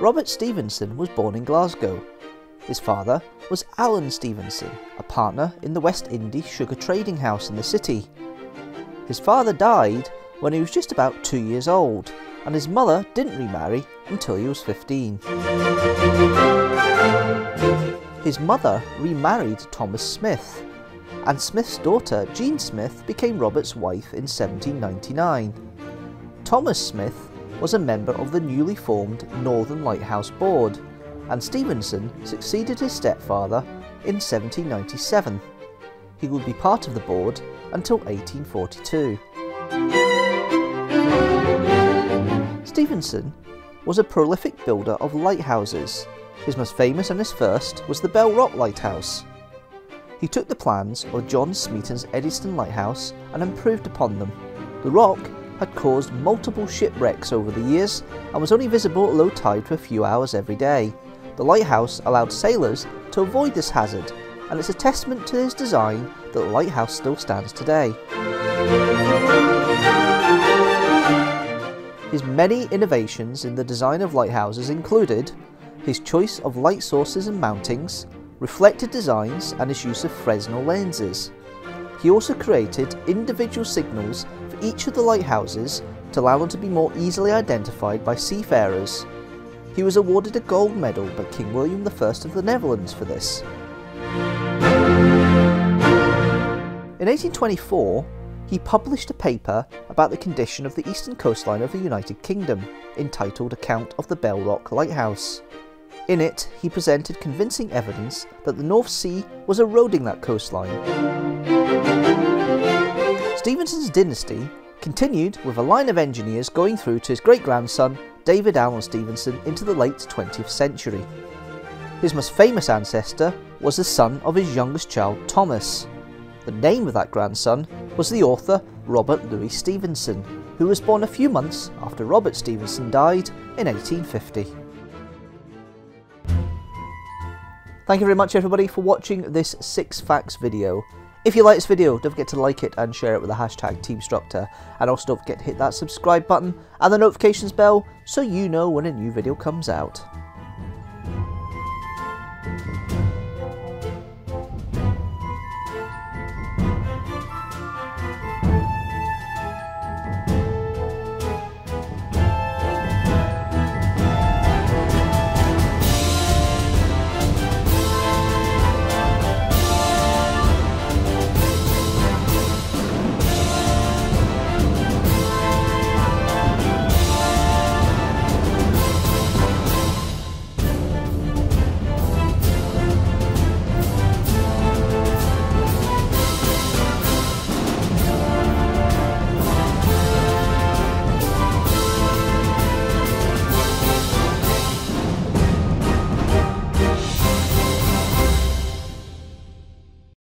Robert Stevenson was born in Glasgow. His father was Alan Stevenson, a partner in the West Indies sugar trading house in the city. His father died when he was just about two years old, and his mother didn't remarry until he was 15. His mother remarried Thomas Smith, and Smith's daughter Jean Smith became Robert's wife in 1799. Thomas Smith was a member of the newly formed Northern Lighthouse Board, and Stevenson succeeded his stepfather in 1797. He would be part of the board until 1842. Stevenson was a prolific builder of lighthouses. His most famous and his first was the Bell Rock Lighthouse. He took the plans of John Smeaton's Eddystone Lighthouse and improved upon them. The rock had caused multiple shipwrecks over the years and was only visible at low tide for a few hours every day. The lighthouse allowed sailors to avoid this hazard, and it's a testament to his design that the lighthouse still stands today. His many innovations in the design of lighthouses included his choice of light sources and mountings, reflected designs and his use of Fresnel lenses. He also created individual signals for each of the lighthouses to allow them to be more easily identified by seafarers. He was awarded a gold medal by King William I of the Netherlands for this. In 1824, he published a paper about the condition of the eastern coastline of the United Kingdom, entitled Account of the Bell Rock Lighthouse. In it, he presented convincing evidence that the North Sea was eroding that coastline. Stevenson's dynasty continued with a line of engineers going through to his great-grandson, David Alan Stevenson, into the late 20th century. His most famous ancestor was the son of his youngest child, Thomas. The name of that grandson was the author Robert Louis Stevenson, who was born a few months after Robert Stevenson died in 1850. Thank you very much everybody for watching this 6 Facts video. If you like this video, don't forget to like it and share it with the hashtag TeamStructor. And also don't forget to hit that subscribe button and the notifications bell so you know when a new video comes out.